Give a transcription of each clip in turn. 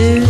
Do?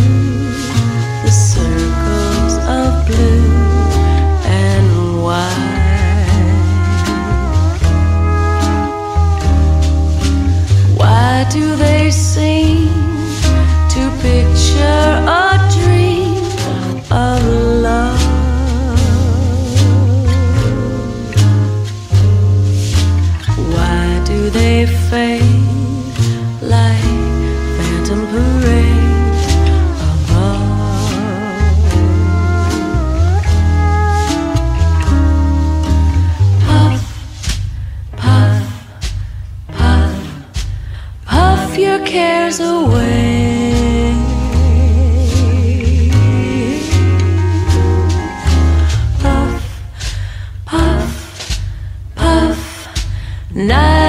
Night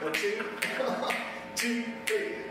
One, two, two, three.